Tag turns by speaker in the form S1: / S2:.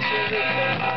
S1: 谢谢你们